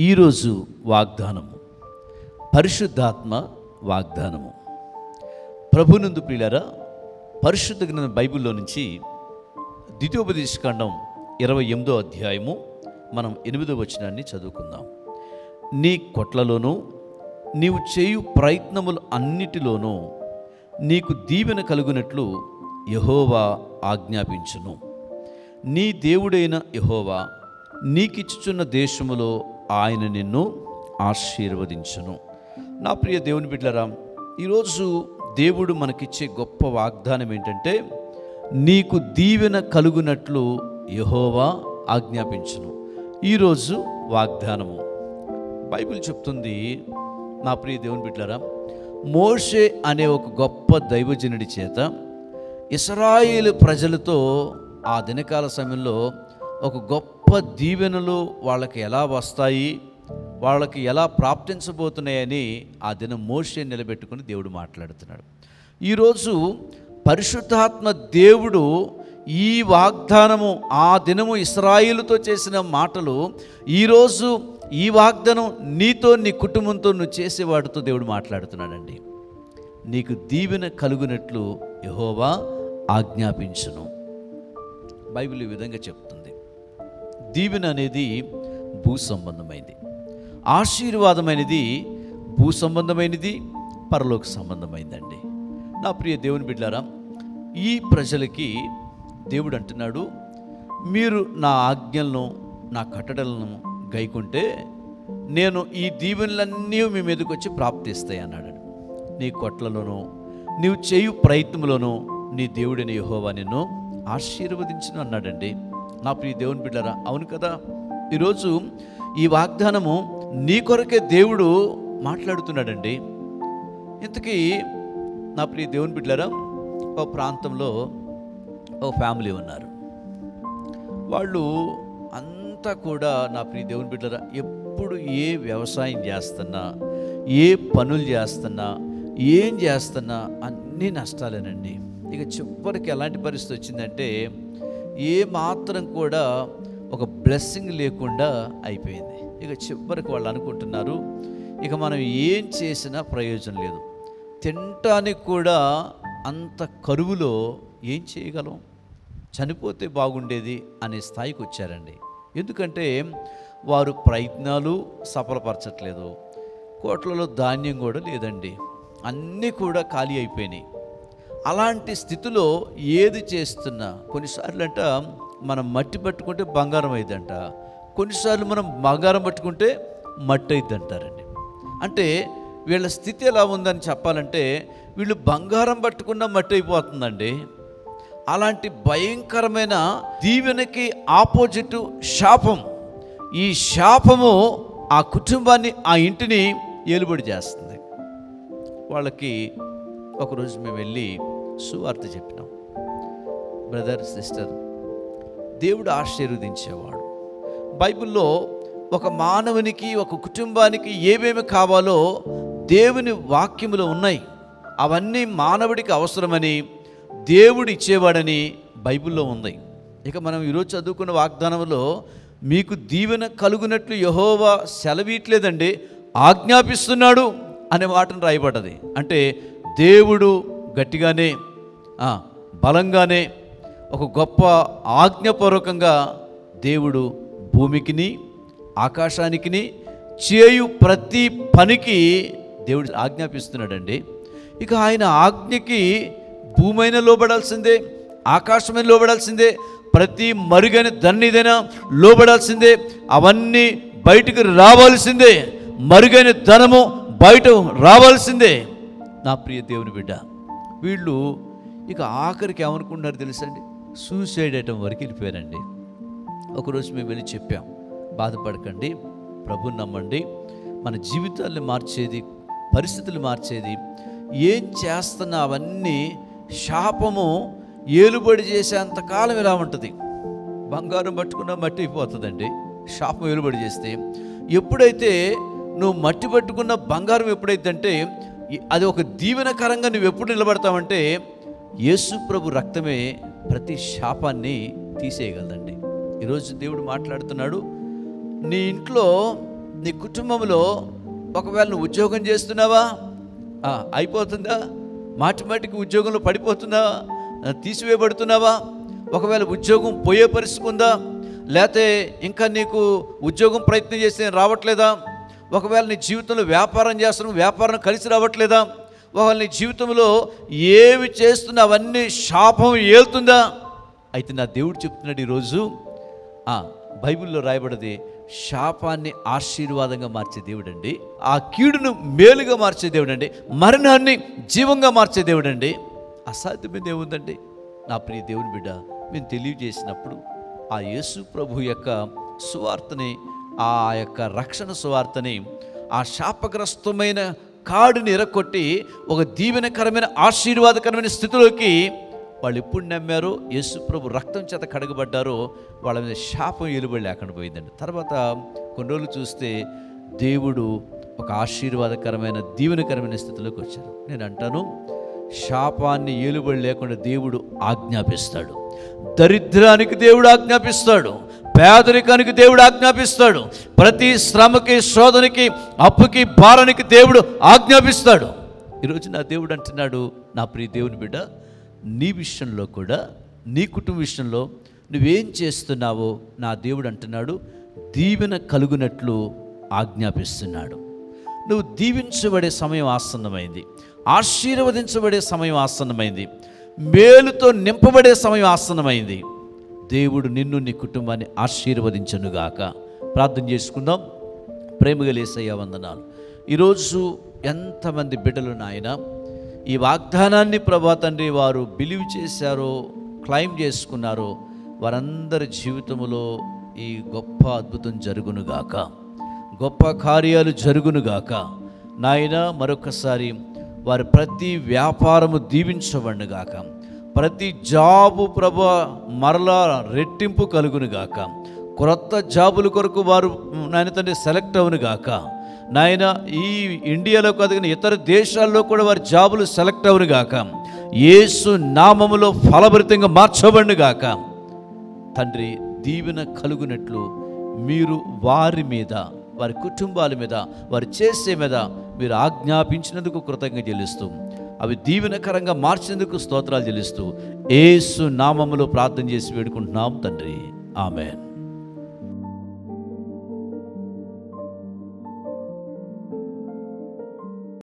ఈరోజు వాగ్దానము. పరిశుద్ధాత్మ వాగ్దానము. ప్రభునందు ప్రియులరా పరిశుద్ధ గ్రంథ బైబిల్లో నుంచి ద్వితీయోపదేశకాండం ఇరవై ఎనిమిదో అధ్యాయము మనం ఎనిమిదో వచనాన్ని చదువుకుందాం. నీ కొట్లలోనూ నీవు చేయు ప్రయత్నములు అన్నిటిలోనూ నీకు దీవెన కలుగునట్లు యహోవా ఆజ్ఞాపించును. నీ దేవుడైన యహోవా నీకిచ్చుచున్న దేశములో ఆయన నిన్ను ఆశీర్వదించును. నా ప్రియ దేవుని బిడ్డలరా ఈరోజు దేవుడు మనకిచ్చే గొప్ప వాగ్దానం ఏంటంటే నీకు దీవెన కలుగునట్లు యహోవా ఆజ్ఞాపించును. ఈరోజు వాగ్దానము. బైబిల్ చెప్తుంది నా ప్రియ దేవుని బిడ్డలరా మోషే అనే ఒక గొప్ప దైవజనుడి చేత ఇస్రాయేల్ ప్రజలతో ఆ దినకాల సమయంలో ఒక గొప్ప దీవెనలు వాళ్ళకి ఎలా వస్తాయి? వాళ్ళకి ఎలా ప్రాప్తించబోతున్నాయని ఆ దినం మోషే నిలబెట్టుకుని దేవుడు మాట్లాడుతున్నాడు. ఈరోజు పరిశుద్ధాత్మ దేవుడు ఈ వాగ్దానము ఆ దినము ఇస్రాయిలుతో చేసిన మాటలు ఈరోజు ఈ వాగ్దానం నీతో నీ కుటుంబంతో నువ్వు చేసేవాడితో దేవుడు మాట్లాడుతున్నాడండి. నీకు దీవెన కలుగునట్లు యహోవా ఆజ్ఞాపించును. బైబిల్ ఈ విధంగా చెప్తుంది. దీవెన అనేది భూ సంబంధమైనది. ఆశీర్వాదమైనది భూ సంబంధమైనది పరలోక సంబంధమైందండి. నా ప్రియ దేవుని బిడ్డారా ఈ ప్రజలకి దేవుడు అంటున్నాడు మీరు నా ఆజ్ఞలను నా కట్టడలను గైకుంటే నేను ఈ దీవెనలన్నీ మీ మీదకి వచ్చి ప్రాప్తిస్తాయి అన్నాడు నీ కొట్లలోనూ నీవు చేయు ప్రయత్నంలోనూ నీ దేవుడిని యహోవా నిన్ను ఆశీర్వదించను అన్నాడండి నా ప్రియ దేవుని బిడ్డరా అవును కదా? ఈరోజు ఈ వాగ్దానము నీ కొరకే దేవుడు మాట్లాడుతున్నాడండి. ఇంతకీ నా ప్రియ దేవుని బిడ్డరా ఒక ప్రాంతంలో ఒక ఫ్యామిలీ ఉన్నారు. వాళ్ళు అంతా కూడా నా ప్రియ దేవుని బిడ్డరా ఎప్పుడు ఏ వ్యవసాయం చేస్తున్నా ఏ పనులు చేస్తున్నా ఏం చేస్తున్నా అన్నీ నష్టాలేనండి. ఇక చివరికి ఎలాంటి పరిస్థితి వచ్చిందంటే ఏ మాత్రం కూడా ఒక బ్లెస్సింగ్ లేకుండా అయిపోయింది. ఇక చివరికి వాళ్ళు అనుకుంటున్నారు ఇక మనం ఏం చేసినా ప్రయోజనం లేదు. తినటానికి కూడా అంత కరువులో ఏం చేయగలం? చనిపోతే బాగుండేది అనే స్థాయికి వచ్చారండి. ఎందుకంటే వారు ప్రయత్నాలు సఫలపరచట్లేదు. కోట్లలో ధాన్యం కూడా లేదండి. అన్నీ కూడా ఖాళీ అయిపోయినాయి. అలాంటి స్థితిలో ఏది చేస్తున్నా? కొన్నిసార్లు అంట మనం మట్టి పట్టుకుంటే బంగారం అయిందంట కొన్నిసార్లు మనం బంగారం పట్టుకుంటే మట్టి అయింది అంటారండి అంటే వీళ్ళ స్థితి ఎలా ఉందని చెప్పాలంటే వీళ్ళు బంగారం పట్టుకున్న మట్టి అయిపోతుందండి. అలాంటి భయంకరమైన దీవెనకి ఆపోజిట్ శాపం. ఈ శాపము ఆ కుటుంబాన్ని ఆ ఇంటిని ఏలుబడి చేస్తుంది. వాళ్ళకి ఒకరోజు మేము వెళ్ళి సువార్త చెప్పినాం. బ్రదర్ సిస్టర్ దేవుడు ఆశీర్వదించేవాడు. బైబిల్లో ఒక మానవునికి ఒక కుటుంబానికి ఏమేమి కావాలో దేవుని వాక్యములు ఉన్నాయి. అవన్నీ మానవుడికి అవసరమని దేవుడు ఇచ్చేవాడని బైబిల్లో ఉంది. ఇక మనం ఈరోజు చదువుకున్న వాగ్దానంలో మీకు దీవెన కలుగునట్లు యహోవా సెలవీయట్లేదండి ఆజ్ఞాపిస్తున్నాడు అనే మాటను రాయబడ్డది. అంటే దేవుడు గట్టిగానే బలంగానే ఒక గొప్ప ఆజ్ఞపూర్వకంగా దేవుడు భూమికిని ఆకాశానికిని చేయు ప్రతి పనికి దేవుడు ఆజ్ఞాపిస్తున్నాడండి. ఇక ఆయన ఆజ్ఞకి భూమైన లోబడాల్సిందే ఆకాశమైన లోబడాల్సిందే ప్రతి మరుగైన దన్నిదైనా లోబడాల్సిందే అవన్నీ బయటకు రావాల్సిందే మరుగైన ధనము బయట రావాల్సిందే. నా ప్రియ దేవుని బిడ్డ వీళ్ళు ఇక ఆఖరికి ఏమనుకుంటున్నారు తెలుసండి? సూసైడ్ అయ్యటం వరకు వెళ్ళిపోయారండి. ఒకరోజు మేము వెళ్ళి చెప్పాం బాధపడకండి ప్రభుని నమ్మండి. మన జీవితాల్ని మార్చేది పరిస్థితులు మార్చేది ఏం చేస్తున్నా అవన్నీ శాపము ఏలుబడి చేసేంతకాలం ఇలా ఉంటుంది. బంగారం పట్టుకున్న మట్టి అయిపోతుందండి. శాపం ఏలుబడి చేస్తే ఎప్పుడైతే నువ్వు మట్టి పట్టుకున్న బంగారం ఎప్పుడైతే అంటే అది ఒక దీవెనకరంగా నువ్వు ఎప్పుడు నిలబడతావంటే యేసు ప్రభు రక్తమే ప్రతి శాపాన్ని తీసేయగలదండి. ఈరోజు దేవుడు మాట్లాడుతున్నాడు నీ ఇంట్లో నీ కుటుంబంలో ఒకవేళ నువ్వు ఉద్యోగం చేస్తున్నావా? అయిపోతుందా? మాటి మాటికి ఉద్యోగంలో పడిపోతున్నావా తీసివేయబడుతున్నావా? ఒకవేళ ఉద్యోగం పోయే పరిస్థితి ఉందా? లేకపోతే ఇంకా నీకు ఉద్యోగం ప్రయత్నం చేస్తే రావట్లేదా? ఒకవేళ నీ జీవితంలో వ్యాపారం చేస్తున్నావు వ్యాపారం కలిసి రావట్లేదా? వాళ్ళని జీవితంలో ఏవి చేస్తున్న అవన్నీ శాపం ఏలుతుందా? అయితే నా దేవుడు చెప్తున్నాడు ఈరోజు బైబిల్లో రాయబడది శాపాన్ని ఆశీర్వాదంగా మార్చే దేవుడండి ఆ కీడును మేలుగా మార్చే దేవుడు అండి మరణాన్ని జీవంగా మార్చే దేవుడండి. అసాధ్యమైన ఏముందండి? నా ప్రియ దేవుని బిడ్డ మేము తెలియజేసినప్పుడు ఆ యేసు ప్రభు యొక్క సువార్తని ఆ యొక్క రక్షణ సువార్తని ఆ శాపగ్రస్తమైన కాడుని ఎరగొట్టి ఒక దీవెనకరమైన ఆశీర్వాదకరమైన స్థితిలోకి వాళ్ళు ఎప్పుడు నమ్మారో యేసు ప్రభు రక్తం చేత కడగబడ్డారో వాళ్ళ మీద శాపం ఎలుబడి లేకుండా పోయిందండి. తర్వాత కొన్ని రోజులు చూస్తే దేవుడు ఒక ఆశీర్వాదకరమైన దీవెనకరమైన స్థితిలోకి వచ్చారు. నేను అంటాను శాపాన్ని ఏలుబడి లేకుండా దేవుడు ఆజ్ఞాపిస్తాడు. దరిద్రానికి దేవుడు ఆజ్ఞాపిస్తాడు. పేదరికానికి దేవుడు ఆజ్ఞాపిస్తాడు. ప్రతి శ్రమకి శోధనకి అప్పుకి భారానికి దేవుడు ఆజ్ఞాపిస్తాడు. ఈరోజు నా దేవుడు అంటున్నాడు నా ప్రియ దేవుని బిడ్డ నీ విషయంలో కూడా నీ కుటుంబ విషయంలో నువ్వేం చేస్తున్నావో నా దేవుడు అంటున్నాడు దీవెన కలుగునట్లు ఆజ్ఞాపిస్తున్నాడు. నువ్వు దీవించబడే సమయం ఆసన్నమైంది. ఆశీర్వదించబడే సమయం ఆసన్నమైంది. మేలుతో నింపబడే సమయం ఆసన్నమైంది. దేవుడు నిన్ను నీ కుటుంబాన్ని ఆశీర్వదించనుగాక. ప్రార్థన చేసుకుందాం. ప్రేమగలేసయ్య వందనాలు. ఈరోజు ఎంతమంది బిడ్డలు నాయన ఈ వాగ్దానాన్ని ప్రభా తండ్రి వారు బిలీవ్ చేశారో క్లైమ్ చేసుకున్నారో వారందరి జీవితంలో ఈ గొప్ప అద్భుతం జరుగునుగాక. గొప్ప కార్యాలు జరుగునుగాక. నాయన మరొకసారి వారి ప్రతి వ్యాపారము దీవించబడుగాక ప్రతి జాబు ప్రభ మరలా రెట్టింపు కలుగును గాక క్రొత్త జాబుల కొరకు వారు నాయన తండ్రి సెలెక్ట్ అవునుగాక. నాయన ఈ ఇండియాలో కదిగిన ఇతర దేశాల్లో కూడా వారి జాబులు సెలెక్ట్ అవునుగాక. యేసు నామములో ఫలభరితంగా మార్చబడుగాక తండ్రి దీవెన కలుగునట్లు మీరు వారి మీద వారి కుటుంబాల మీద వారి చేసే మీద మీరు ఆజ్ఞాపించినందుకు కృతజ్ఞ చెల్లిస్తూ అవి దీవెనకరంగా మార్చినందుకు స్తోత్రాలు చెల్లిస్తూ ఏసు నామములో ప్రార్థన చేసి వేడుకుంటున్నాం తండ్రి. ఆమెన్.